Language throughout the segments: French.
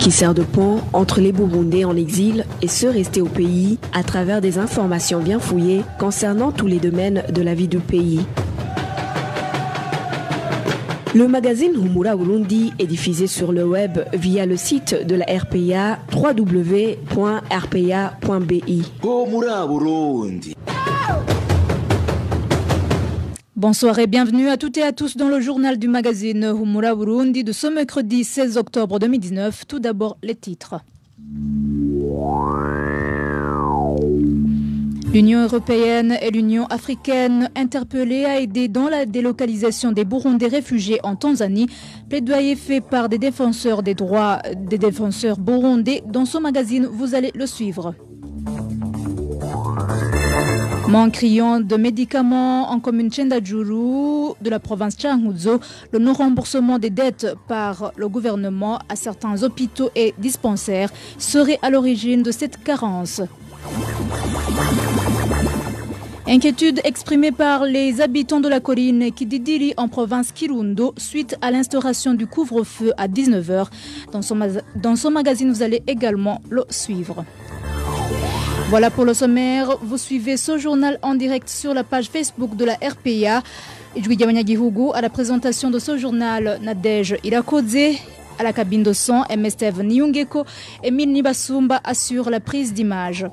qui sert de pont entre les Burundais en exil et ceux restés au pays à travers des informations bien fouillées concernant tous les domaines de la vie du pays. Le magazine Humura Burundi est diffusé sur le web via le site de la RPA www.rpa.bi. Bonsoir et bienvenue à toutes et à tous dans le journal du magazine Humura Burundi de ce mercredi 16 octobre 2019. Tout d'abord les titres. L'Union européenne et l'Union africaine interpellées à aider dans la délocalisation des Burundais réfugiés en Tanzanie. Plaidoyer fait par des défenseurs des droits des défenseurs burundais. Dans ce magazine, vous allez le suivre. Manque criant de médicaments en commune Chendajuru de la province Changuzo, le non-remboursement des dettes par le gouvernement à certains hôpitaux et dispensaires serait à l'origine de cette carence. Inquiétude exprimée par les habitants de la colline Kididiri en province Kirundo suite à l'instauration du couvre-feu à 19h. Dans son, dans son magazine, vous allez également le suivre. Voilà pour le sommaire. Vous suivez ce journal en direct sur la page Facebook de la RPA. À la présentation de ce journal, Nadège Irakodze. À la cabine de son, MSTV Nyungeko et Milni Basumba assure la prise d'image.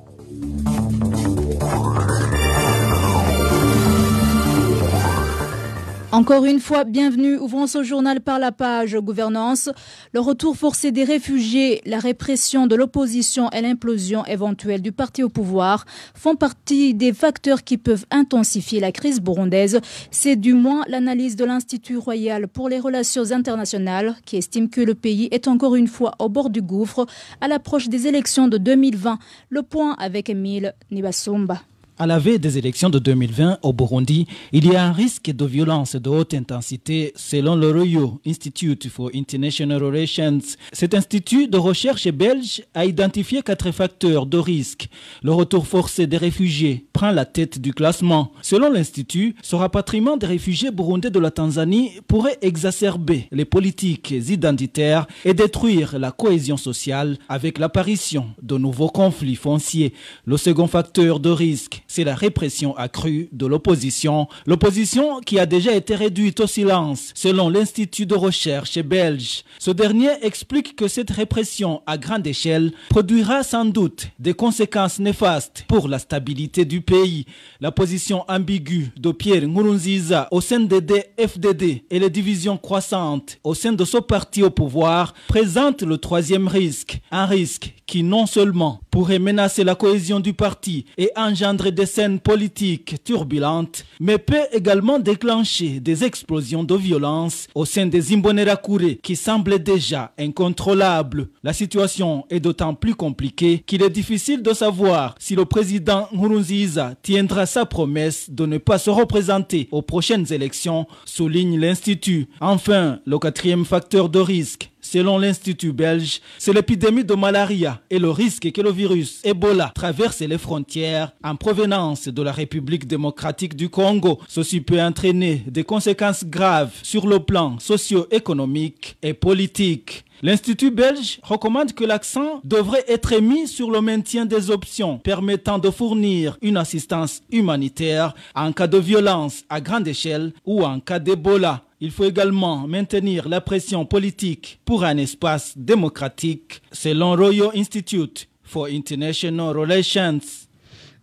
Encore une fois, bienvenue. Ouvrons ce journal par la page gouvernance. Le retour forcé des réfugiés, la répression de l'opposition et l'implosion éventuelle du parti au pouvoir font partie des facteurs qui peuvent intensifier la crise burundaise. C'est du moins l'analyse de l'Institut royal pour les relations internationales qui estime que le pays est encore une fois au bord du gouffre à l'approche des élections de 2020. Le point avec Emile Nibasumba. À la veille des élections de 2020 au Burundi, il y a un risque de violence de haute intensité selon le Royal Institute for International Relations. Cet institut de recherche belge a identifié quatre facteurs de risque. Le retour forcé des réfugiés prend la tête du classement. Selon l'institut, ce rapatriement des réfugiés burundais de la Tanzanie pourrait exacerber les politiques identitaires et détruire la cohésion sociale avec l'apparition de nouveaux conflits fonciers. Le second facteur de risque c'est la répression accrue de l'opposition. L'opposition qui a déjà été réduite au silence selon l'Institut de recherche belge. Ce dernier explique que cette répression à grande échelle produira sans doute des conséquences néfastes pour la stabilité du pays. La position ambiguë de Pierre Nkurunziza au sein des FDD et les divisions croissantes au sein de ce parti au pouvoir présentent le troisième risque. Un risque qui non seulement pourrait menacer la cohésion du parti et engendrer des scènes politiques turbulentes, mais peut également déclencher des explosions de violence au sein des Imbonerakure qui semblent déjà incontrôlables. La situation est d'autant plus compliquée qu'il est difficile de savoir si le président Nkurunziza tiendra sa promesse de ne pas se représenter aux prochaines élections, souligne l'Institut. Enfin, le quatrième facteur de risque Selon l'Institut belge, c'est l'épidémie de malaria et le risque que le virus Ebola traverse les frontières en provenance de la République démocratique du Congo. Ceci peut entraîner des conséquences graves sur le plan socio-économique et politique. L'Institut belge recommande que l'accent devrait être mis sur le maintien des options permettant de fournir une assistance humanitaire en cas de violence à grande échelle ou en cas d'Ebola. Il faut également maintenir la pression politique pour un espace démocratique, selon Royal Institute for International Relations.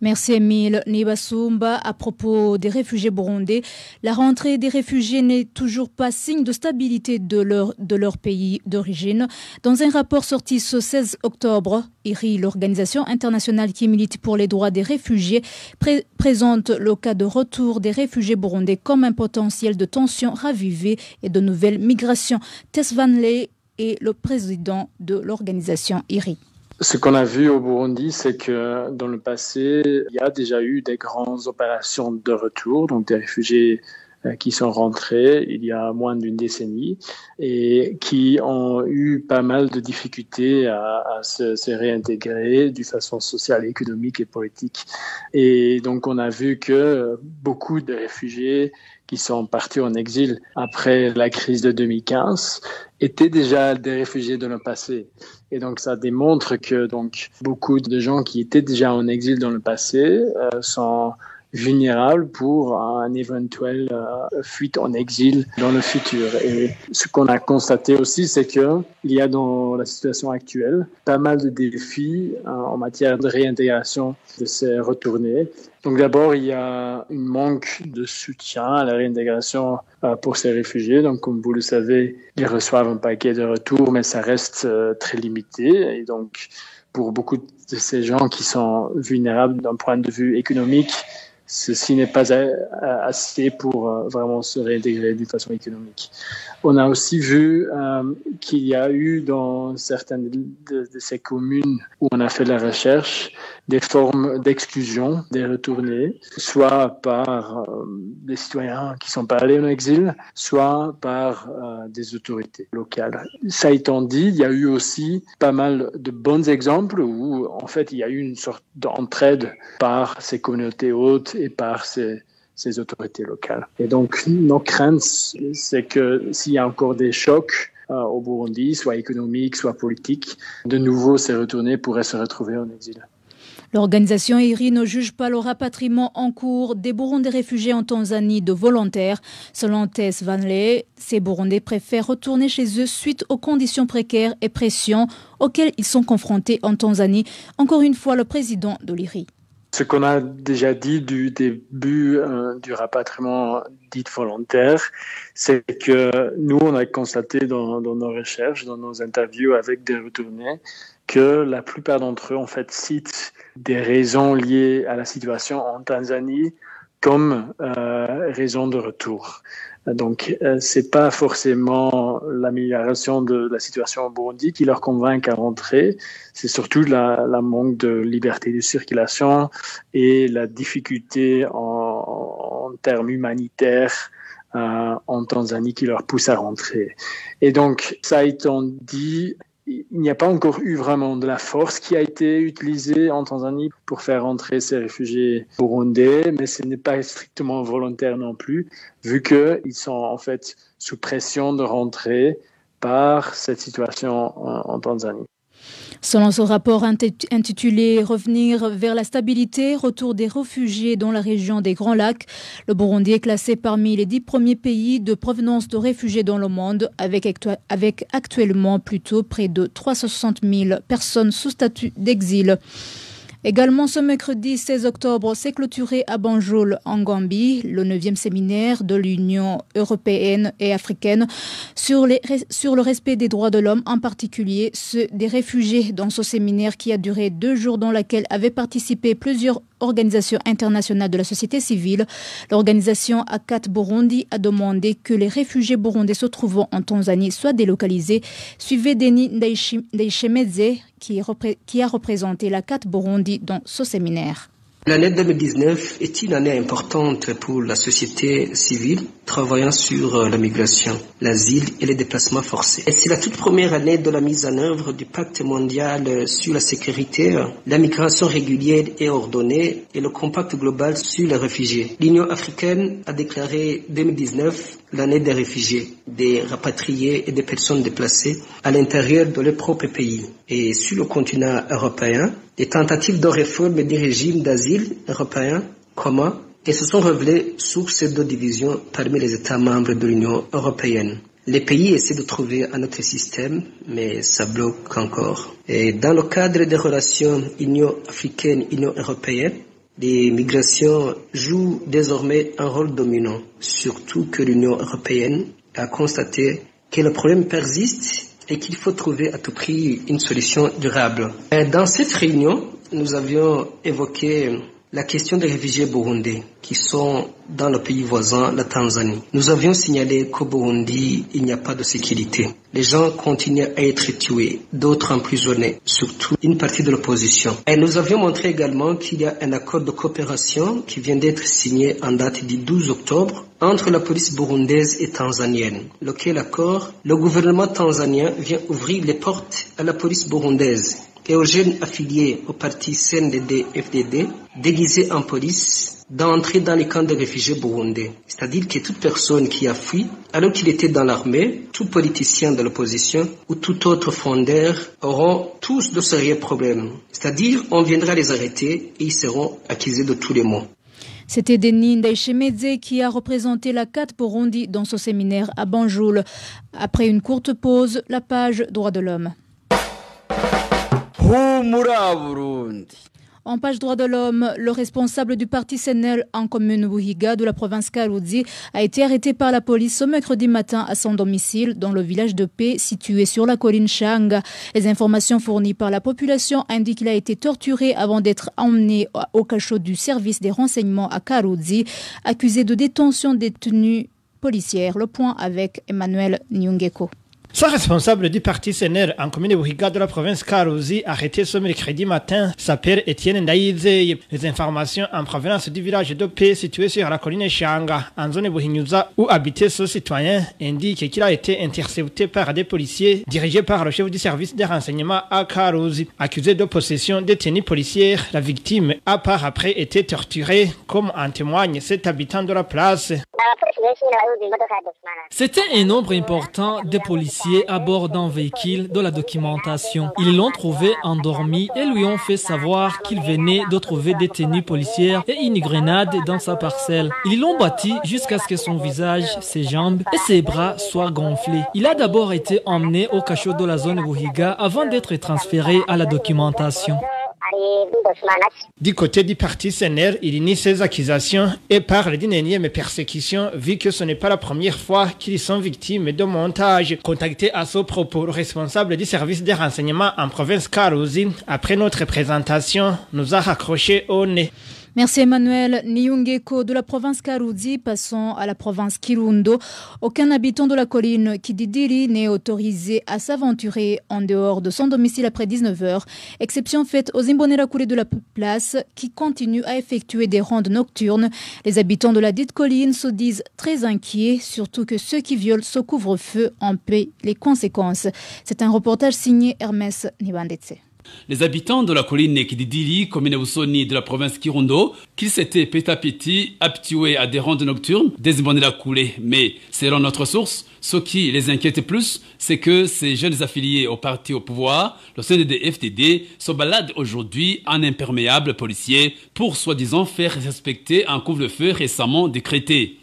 Merci Emile Nibasumba. À propos des réfugiés burundais, la rentrée des réfugiés n'est toujours pas signe de stabilité de leur, pays d'origine. Dans un rapport sorti ce 16 octobre, IRI, l'organisation internationale qui milite pour les droits des réfugiés, présente le cas de retour des réfugiés burundais comme un potentiel de tension ravivée et de nouvelles migrations. Tess Van Ley est le président de l'organisation IRI. Ce qu'on a vu au Burundi, c'est que dans le passé, il y a déjà eu des grandes opérations de retour, donc des réfugiés qui sont rentrés il y a moins d'une décennie et qui ont eu pas mal de difficultés à, se, réintégrer d'une façon sociale, économique et politique. Et donc on a vu que beaucoup de réfugiés qui sont partis en exil après la crise de 2015 étaient déjà des réfugiés de le passé. Et donc ça démontre que donc beaucoup de gens qui étaient déjà en exil dans le passé euh, sont vulnérables pour un éventuel euh, fuite en exil dans le futur. Et ce qu'on a constaté aussi, c'est que il y a dans la situation actuelle pas mal de défis euh, en matière de réintégration de ces retournés. Donc d'abord, il y a un manque de soutien à la réintégration euh, pour ces réfugiés. Donc comme vous le savez, ils reçoivent un paquet de retour, mais ça reste euh, très limité. Et donc pour beaucoup de ces gens qui sont vulnérables d'un point de vue économique, ceci n'est pas assez pour euh, vraiment se réintégrer d'une façon économique. On a aussi vu euh, qu'il y a eu dans certaines de, de, ces communes où on a fait la recherche des formes d'exclusion des retournés, soit par euh, des citoyens qui sont pas allés en exil, soit par euh, des autorités locales. Ça étant dit, il y a eu aussi pas mal de bons exemples où en fait il y a eu une sorte d'entraide par ces communautés hautes et par ces, autorités locales. Et donc, nos craintes, c'est que s'il y a encore des chocs euh, au Burundi, soit économiques, soit politiques, de nouveau, ces retournés pourraient se retrouver en exil. L'organisation IRI ne juge pas le rapatriement en cours des Burundais réfugiés en Tanzanie de volontaires. Selon Tess Vanley, ces Burundais préfèrent retourner chez eux suite aux conditions précaires et pressions auxquelles ils sont confrontés en Tanzanie. Encore une fois, le président de l'IRI. Ce qu'on a déjà dit du début euh, du rapatriement dit volontaire, c'est que nous, on a constaté dans, nos recherches, dans nos interviews avec des retournés, que la plupart d'entre eux, en fait, citent des raisons liées à la situation en Tanzanie comme euh, raison de retour. Donc, euh, c'est pas forcément l'amélioration de la situation au Burundi qui leur convainc à rentrer. C'est surtout la, la, manque de liberté de circulation et la difficulté en, en termes humanitaires euh, en Tanzanie qui leur pousse à rentrer. Et donc, ça étant dit, il n'y a pas encore eu vraiment de la force qui a été utilisée en Tanzanie pour faire entrer ces réfugiés burundais, mais ce n'est pas strictement volontaire non plus, vu qu'ils sont en fait sous pression de rentrer par cette situation en, en Tanzanie. Selon ce rapport intitulé Revenir vers la stabilité, retour des réfugiés dans la région des Grands Lacs, le Burundi est classé parmi les dix premiers pays de provenance de réfugiés dans le monde, avec, actuellement plutôt près de 360 000 personnes sous statut d'exil. Également ce mercredi 16 octobre s'est clôturé à Banjul en Gambie le 9e séminaire de l'Union européenne et africaine sur, sur le respect des droits de l'homme, en particulier ceux des réfugiés. Dans ce séminaire qui a duré deux jours dans lequel avaient participé plusieurs organisation internationale de la société civile, l'organisation ACAT Burundi a demandé que les réfugiés burundais se trouvant en Tanzanie soient délocalisés. Suivez Denis Ndayishemeze qui, qui a représenté l'ACAT Burundi dans ce séminaire. L'année 2019 est une année importante pour la société civile travaillant sur euh, la migration, l'asile et les déplacements forcés. C'est la toute première année de la mise en œuvre du pacte mondial sur la sécurité, la migration régulière et ordonnée et le compact global sur les réfugiés. L'Union africaine a déclaré 2019 l'année des réfugiés, des rapatriés et des personnes déplacées à l'intérieur de leur propre pays. Et sur le continent européen, des tentatives de réforme des régimes d'asile européens communs et se sont révélées source de division parmi les États membres de l'Union européenne. Les pays essaient de trouver un autre système, mais ça bloque encore. Et dans le cadre des relations Union africaine-Union européenne, les migrations jouent désormais un rôle dominant, surtout que l'Union européenne a constaté que le problème persiste et qu'il faut trouver à tout prix une solution durable. Dans cette réunion, nous avions évoqué la question des réfugiés burundais qui sont dans le pays voisin, la Tanzanie. Nous avions signalé qu'au Burundi, il n'y a pas de sécurité. Les gens continuent à être tués, d'autres emprisonnés, surtout une partie de l'opposition. Et nous avions montré également qu'il y a un accord de coopération qui vient d'être signé en date du 12 octobre entre la police burundaise et tanzanienne. Lequel accord, le gouvernement tanzanien vient ouvrir les portes à la police burundaise et aux jeunes affiliés au parti CNDD-FDD, déguisés en police, d'entrer dans les camps de réfugiés burundais. C'est-à-dire que toute personne qui a fui, alors qu'il était dans l'armée, tout politicien de l'opposition ou tout autre fondeur auront tous de sérieux problèmes. C'est-à-dire, on viendra les arrêter et ils seront accusés de tous les maux. C'était Denis Ndaishemedze qui a représenté la CAT Burundi dans son séminaire à Banjul. Après une courte pause, la page Droits de l'homme. En page droit de l'homme, le responsable du parti Sénel en commune Wuhiga de la province Karoudi a été arrêté par la police ce mercredi matin à son domicile dans le village de Paix situé sur la colline Chang. Les informations fournies par la population indiquent qu'il a été torturé avant d'être emmené au cachot du service des renseignements à Karoudi, accusé de détention détenue policière. Le point avec Emmanuel Nyungeko. Son responsable du parti CNR en commune Buhiga de la province Karouzi, arrêté ce mercredi matin, s'appelle Étienne Ndaïzeye. Les informations en provenance du village de Paix situé sur la colline Shanga, en zone Buhinyuza, où habitait ce citoyen, indiquent qu'il a été intercepté par des policiers dirigés par le chef du service des renseignements à Karouzi. Accusé de possession de tenues policières, la victime a par après été torturée, comme en témoigne cet habitant de la place. C'était un nombre important de policiers à bord d'un véhicule de la documentation. Ils l'ont trouvé endormi et lui ont fait savoir qu'il venait de trouver des tenues policières et une grenade dans sa parcelle. Ils l'ont bâti jusqu'à ce que son visage, ses jambes et ses bras soient gonflés. Il a d'abord été emmené au cachot de la zone Wuhiga avant d'être transféré à la documentation. Du côté du parti CNR, il nie ces accusations et parle d'une énième persécution vu que ce n'est pas la première fois qu'ils sont victimes de montage. Contacté à ce propos, le responsable du service des renseignements en province Karouzi, après notre présentation, nous a raccroché au nez. Merci Emmanuel Niungeko de la province Karoudi. Passons à la province Kirundo. Aucun habitant de la colline Kididiri n'est autorisé à s'aventurer en dehors de son domicile après 19h. Exception faite aux Imbonerakure de la place qui continuent à effectuer des rondes nocturnes. Les habitants de la dite colline se disent très inquiets, surtout que ceux qui violent ce couvre-feu en paient les conséquences. C'est un reportage signé Hermès Nibandetse. Les habitants de la colline Nekididili, commune Usoni de la province Kirundo, qui s'étaient petit à petit habitués à des rondes nocturnes, désibonnaient la coulée. Mais, selon notre source, ce qui les inquiète plus, c'est que ces jeunes affiliés au parti au pouvoir, le CNDD-FTD, se baladent aujourd'hui en imperméable policier pour soi-disant faire respecter un couvre-feu récemment décrété.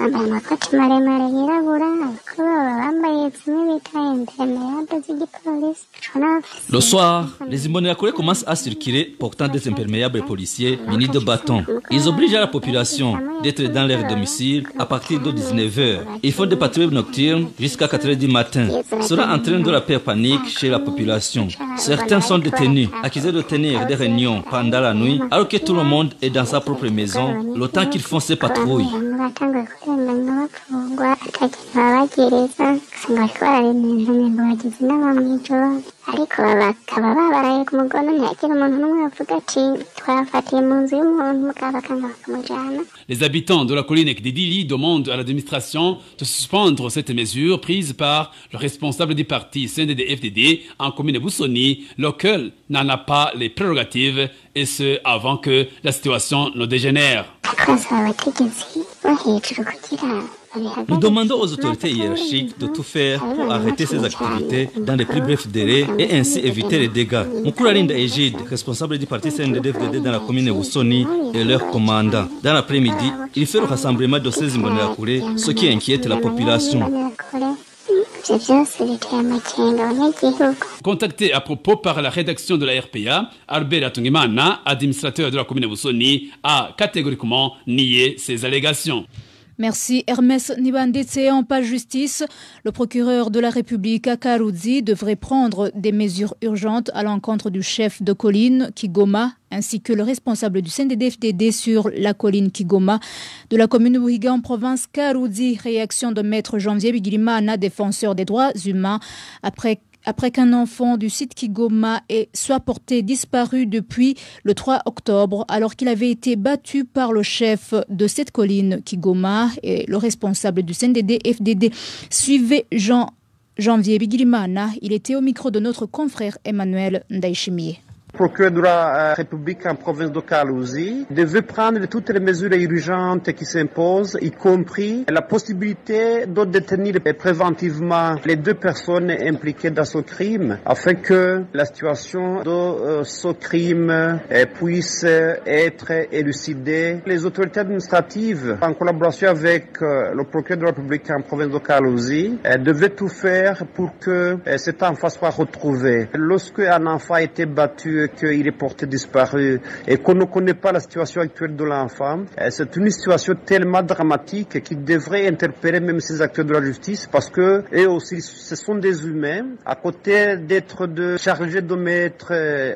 Maremare Le soir, les Imbonerakure commencent à circuler portant des imperméables policiers munis de bâtons. Ils obligent la population d'être dans leur domicile à partir de 19h. Ils font des patrouilles nocturnes jusqu'à 4h du matin. Cela entraîne de la peur panique chez la population. Certains sont détenus, accusés de tenir des réunions pendant la nuit, alors que tout le monde est dans sa propre maison, le temps qu'ils font ces patrouilles. ubumenyi b'abafungwa bakajyanwa bagera bakazongera kurara ibintu mirongo bageze n'aba mu ijoro ariko bakaba babaraye ku mugono ntihagire umuntu n'umwe bavuga ati twafatiye mu nzu y'umuntu mugabo bakanga bakamujana Les habitants de la colline Ekdedili demandent à l'administration de suspendre cette mesure prise par le responsable du parti CNDD-FDD en commune Boussoni, lequel n'en a pas les prérogatives, et ce avant que la situation ne dégénère. Nous demandons aux autorités hiérarchiques de tout faire pour arrêter ces activités dans les plus brefs délais et ainsi éviter les dégâts. Mukuralinda Egide, responsable du parti CNDD-FDD dans la commune de Wussoni, est leur commandant. Dans l'après-midi, il fait le rassemblement de ces Imbonerakure, ce qui inquiète la population. Contacté à propos par la rédaction de la RPA, Albert Atungimana, administrateur de la commune de Boussoni, a catégoriquement nié ces allégations. Merci Hermès Nibandetse. En page justice, le procureur de la République Akaroudzi devrait prendre des mesures urgentes à l'encontre du chef de colline Kigoma ainsi que le responsable du CNDD-FDD sur la colline Kigoma de la commune Ouiga en province Karoudzi. Réaction de maître Janvier Bigirimana, défenseur des droits humains, après après qu'un enfant du site Kigoma soit porté disparu depuis le 3 octobre, alors qu'il avait été battu par le chef de cette colline Kigoma et le responsable du CNDD FDD. Suivez Jean Janvier Bigirimana. Il était au micro de notre confrère Emmanuel Ndaishimier procureur de la République en province de Kalouzi devait prendre toutes les mesures urgentes qui s'imposent, y compris la possibilité de détenir préventivement les deux personnes impliquées dans ce crime, afin que la situation de ce crime puisse être élucidée. Les autorités administratives, en collaboration avec le procureur de la République en province de Kalouzi, devaient tout faire pour que cet enfant soit retrouvé. Lorsque un enfant a été battu qu'il est porté disparu et qu'on ne connaît pas la situation actuelle de l'enfant, c'est une situation tellement dramatique qui devrait interpeller même ces acteurs de la justice parce que eux aussi, ce sont des humains. À côté d'être chargés de mettre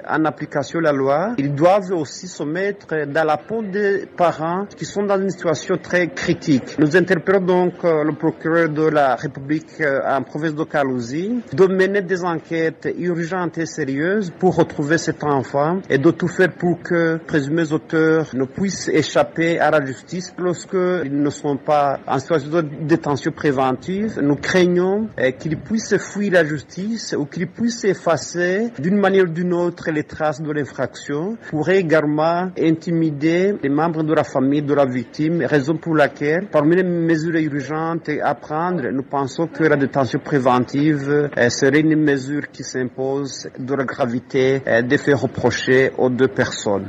en application la loi, ils doivent aussi se mettre dans la peau des parents qui sont dans une situation très critique. Nous interpellons donc le procureur de la République en province de Kalouzi de mener des enquêtes urgentes et sérieuses pour retrouver cet et de tout faire pour que présumés auteurs ne puissent échapper à la justice lorsqu'ils ne sont pas en situation de détention préventive. Nous craignons qu'ils puissent fuir la justice ou qu'ils puissent effacer d'une manière ou d'une autre les traces de l'infraction, pourrait également intimider les membres de la famille de la victime, raison pour laquelle, parmi les mesures urgentes à prendre, nous pensons que la détention préventive serait une mesure qui s'impose de la gravité des faits reprochés aux deux personnes.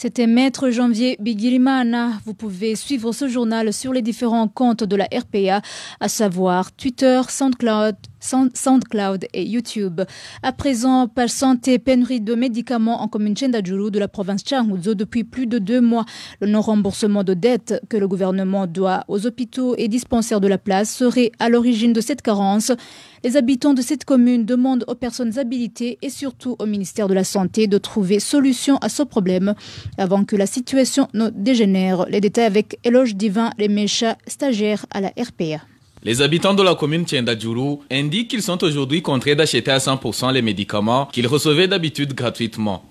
C'était Maître Janvier Bigirimana. Vous pouvez suivre ce journal sur les différents comptes de la RPA, à savoir Twitter, SoundCloud, SoundCloud et YouTube. À présent, page santé, pénurie de médicaments en commune Chendajuru de la province Changuzo depuis plus de deux mois. Le non-remboursement de dettes que le gouvernement doit aux hôpitaux et dispensaires de la place serait à l'origine de cette carence. Les habitants de cette commune demandent aux personnes habilitées et surtout au ministère de la Santé de trouver solution à ce problème avant que la situation ne dégénère. Les détails avec Éloge Divin, les méchats stagiaires à la RPA. Les habitants de la commune Tiendadjourou indiquent qu'ils sont aujourd'hui contraints d'acheter à 100% les médicaments qu'ils recevaient d'habitude gratuitement.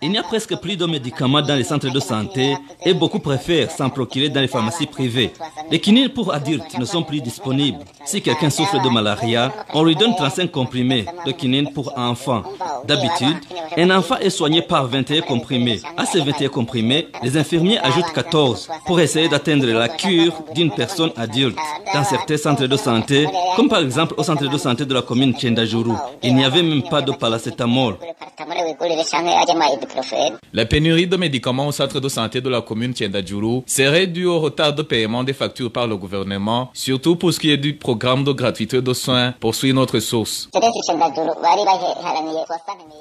Il n'y a presque plus de médicaments dans les centres de santé et beaucoup préfèrent s'en procurer dans les pharmacies privées. Les quinines pour adultes ne sont plus disponibles. Si quelqu'un souffre de malaria, on lui donne 35 comprimés de quinine pour enfants. D'habitude, un enfant est soigné par 21 comprimés. À ces 21 comprimés, les infirmiers ajoutent 14 pour essayer d'atteindre la cure d'une personne adulte. Dans certains centres de santé, comme par exemple au centre de santé de la commune Tchendajuru, il n'y avait même pas de paracétamol. La pénurie de médicaments au centre de santé de la commune Tiendadjourou serait due au retard de paiement des factures par le gouvernement, surtout pour ce qui est du programme de gratuité de soins, poursuit notre source.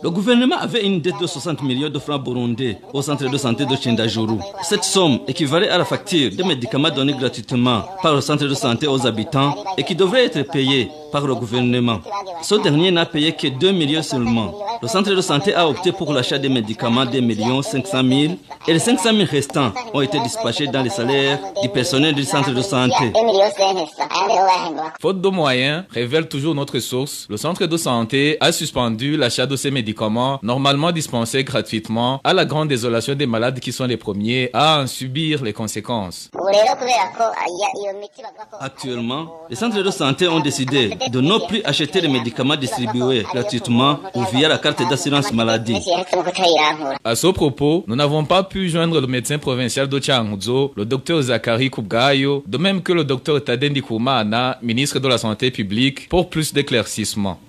Le gouvernement avait une dette de 60 millions de francs burundais au centre de santé de Tiendajuru. Cette somme équivalait à la facture de médicaments donnés gratuitement par le centre de santé aux habitants et qui devrait être payée par le gouvernement. Ce dernier n'a payé que 2 millions seulement. Le centre de santé a opté pour l'achat des médicaments des millions 500 000 et les 500 000 restants ont été dispatchés dans les salaires du personnel du centre de santé. Faute de moyens, révèle toujours notre source, le centre de santé a suspendu l'achat de ces médicaments normalement dispensés gratuitement à la grande désolation des malades qui sont les premiers à en subir les conséquences. Actuellement, les centres de santé ont décidé de ne plus acheter les médicaments distribués gratuitement ou via la carte d'assurance maladie. À ce propos, nous n'avons pas pu joindre le médecin provincial de Changuzo, le docteur Zachary Kubgayo, de même que le docteur Tadendi Koumana, ministre de la Santé publique, pour plus d'éclaircissements.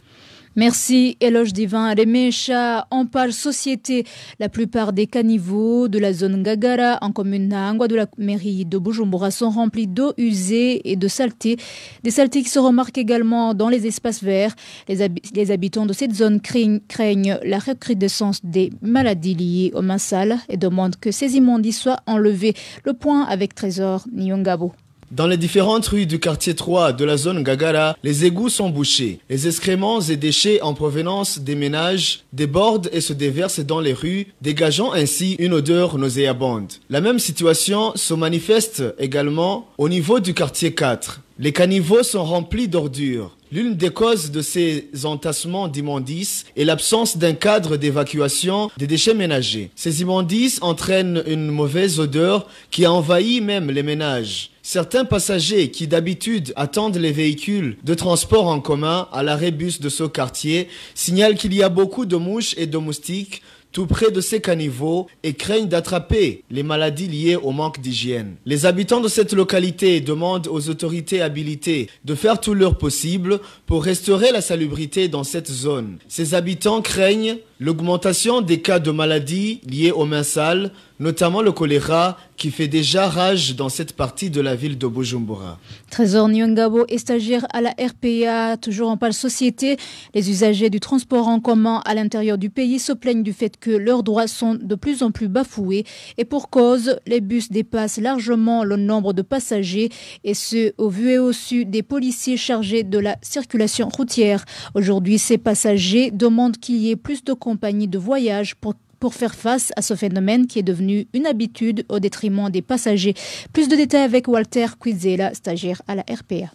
Merci Éloge Divin. Remecha, on parle société. La plupart des caniveaux de la zone Gagara en commune Nangwa de la mairie de Bujumbura sont remplis d'eau usée et de saleté. Des saletés qui se remarquent également dans les espaces verts. Les, habitants de cette zone craignent, la recrudescence des maladies liées au mains sales et demandent que ces immondices soient enlevés. Le point avec Trésor Nyongabo. Dans les différentes rues du quartier 3 de la zone Gagara, les égouts sont bouchés. Les excréments et déchets en provenance des ménages débordent et se déversent dans les rues, dégageant ainsi une odeur nauséabonde. La même situation se manifeste également au niveau du quartier 4. Les caniveaux sont remplis d'ordures. L'une des causes de ces entassements d'immondices est l'absence d'un cadre d'évacuation des déchets ménagers. Ces immondices entraînent une mauvaise odeur qui envahit même les ménages. Certains passagers qui d'habitude attendent les véhicules de transport en commun à l'arrêt bus de ce quartier signalent qu'il y a beaucoup de mouches et de moustiques tout près de ces caniveaux et craignent d'attraper les maladies liées au manque d'hygiène. Les habitants de cette localité demandent aux autorités habilitées de faire tout leur possible pour restaurer la salubrité dans cette zone. Ces habitants craignent l'augmentation des cas de maladies liées aux mains sales, notamment le choléra qui fait déjà rage dans cette partie de la ville de Bujumbura. Trésor Nyongabo est stagiaire à la RPA, toujours en pâle société. Les usagers du transport en commun à l'intérieur du pays se plaignent du fait que leurs droits sont de plus en plus bafoués et pour cause, les bus dépassent largement le nombre de passagers et ce, au vu et au su des policiers chargés de la circulation routière. Aujourd'hui, ces passagers demandent qu'il y ait plus de de voyage pour pour faire face à ce phénomène qui est devenu une habitude au détriment des passagers. Plus de détails avec Walter Quizela, stagiaire à la RPA.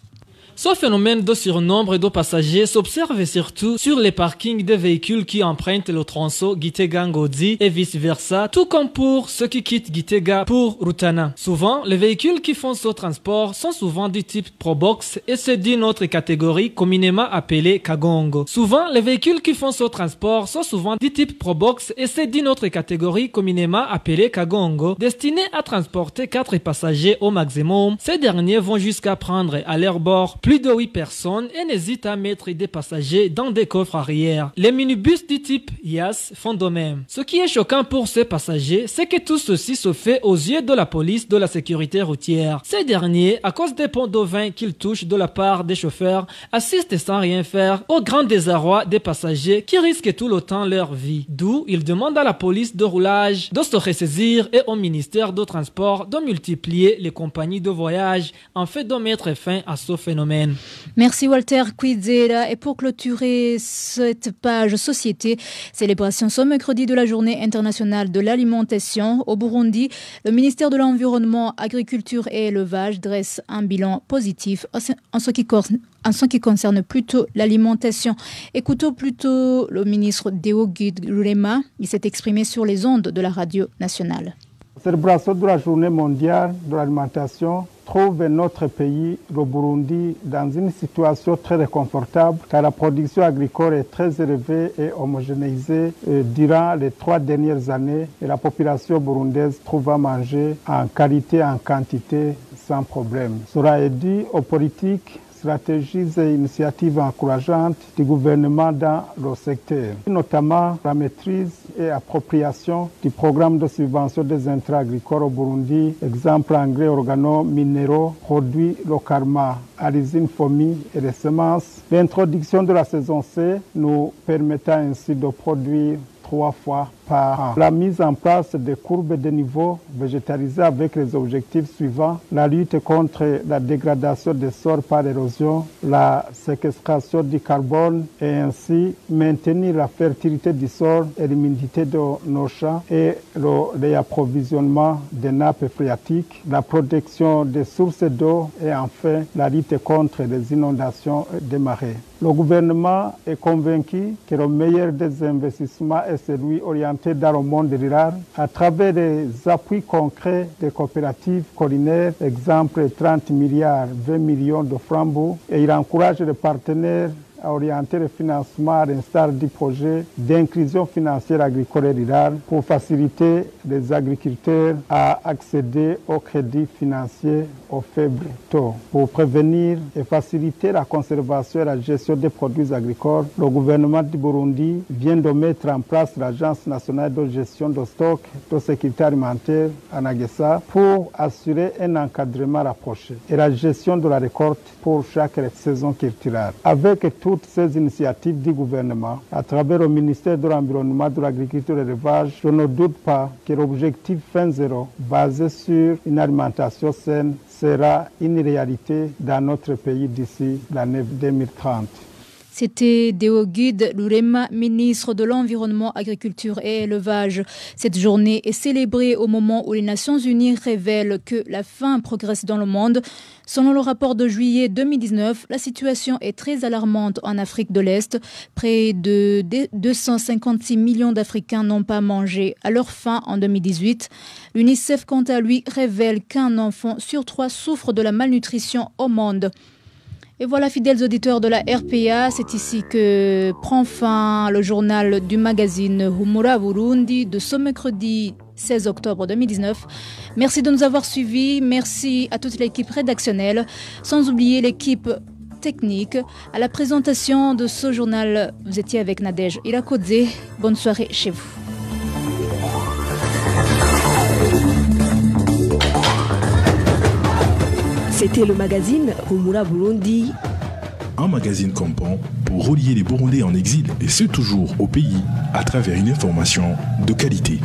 Ce phénomène de surnombre de passagers s'observe surtout sur les parkings des véhicules qui empruntent le tronçon Gitega-Ngodi et vice-versa, tout comme pour ceux qui quittent Gitega pour Rutana. Souvent, les véhicules qui font ce transport sont souvent du type Probox et c'est d'une autre catégorie communément appelée Kagongo. Souvent, les véhicules qui font ce transport sont souvent du type Probox et c'est d'une autre catégorie communément appelée Kagongo, destinée à transporter 4 passagers au maximum. Ces derniers vont jusqu'à prendre à leur bord plus de 8 personnes et n'hésitent à mettre des passagers dans des coffres arrière. Les minibus du type IAS font de même. Ce qui est choquant pour ces passagers, c'est que tout ceci se fait aux yeux de la police de la sécurité routière. Ces derniers, à cause des ponts de vin qu'ils touchent de la part des chauffeurs, assistent sans rien faire au grand désarroi des passagers qui risquent tout le temps leur vie. D'où ils demandent à la police de roulage de se ressaisir et au ministère de Transport de multiplier les compagnies de voyage en fait de mettre fin à ce phénomène. Merci Walter Quizera. Et pour clôturer cette page société, célébration ce mercredi de la journée internationale de l'alimentation au Burundi, le ministère de l'Environnement, Agriculture et Élevage dresse un bilan positif en ce qui, concerne plutôt l'alimentation. Écoutons plutôt le ministre Deogid Rema. Il s'est exprimé sur les ondes de la radio nationale. Célébration de la journée mondiale de l'alimentation trouve notre pays, le Burundi, dans une situation très réconfortable car la production agricole est très élevée et homogénéisée euh, durant les trois dernières années et la population burundaise trouve à manger en qualité en quantité sans problème. Cela est dû aux politiques stratégies et initiatives encourageantes du gouvernement dans le secteur, notamment la maîtrise et appropriation du programme de subvention des intrants agricoles au Burundi, exemple engrais organo-minéraux produits localement à l'usine FOMI et les semences, l'introduction de la saison C nous permettant ainsi de produire trois fois la mise en place des courbes de niveau végétalisées avec les objectifs suivants, la lutte contre la dégradation des sols par l'érosion, la séquestration du carbone et ainsi maintenir la fertilité du sol et l'humidité de nos champs et le réapprovisionnement des nappes phréatiques, la protection des sources d'eau et enfin la lutte contre les inondations des marais. Le gouvernement est convaincu que le meilleur des investissements est celui orienté dans le monde rural à travers des appuis concrets des coopératives collinaires, exemple 30 milliards, 20 millions de francs et il encourage les partenaires à orienter le financement à l'instar du projet d'inclusion financière agricole et rurale pour faciliter les agriculteurs à accéder au crédit financier au faible taux. Pour prévenir et faciliter la conservation et la gestion des produits agricoles, le gouvernement du Burundi vient de mettre en place l'Agence nationale de gestion de stock de sécurité alimentaire en Agessa pour assurer un encadrement rapproché et la gestion de la récolte pour chaque saison culturelle. Avec toutes ces initiatives du gouvernement, à travers le ministère de l'Environnement, de l'Agriculture et de l'Élevage, je ne doute pas que l'objectif fin zéro, basé sur une alimentation saine, sera une réalité dans notre pays d'ici l'année 2030. C'était Deogud Lurema, ministre de l'Environnement, Agriculture et Élevage. Cette journée est célébrée au moment où les Nations Unies révèlent que la faim progresse dans le monde. Selon le rapport de juillet 2019, la situation est très alarmante en Afrique de l'Est. Près de 256 millions d'Africains n'ont pas mangé à leur faim en 2018. L'UNICEF, quant à lui, révèle qu'un enfant sur trois souffre de la malnutrition au monde. Et voilà, fidèles auditeurs de la RPA, c'est ici que prend fin le journal du magazine Humura Burundi de ce mercredi 16 octobre 2019. Merci de nous avoir suivis, merci à toute l'équipe rédactionnelle, sans oublier l'équipe technique. À la présentation de ce journal, vous étiez avec Nadège Irakodze. Bonne soirée chez vous. C'était le magazine Humura Burundi. Un magazine comprend pour relier les Burundais en exil et ceux toujours au pays à travers une information de qualité.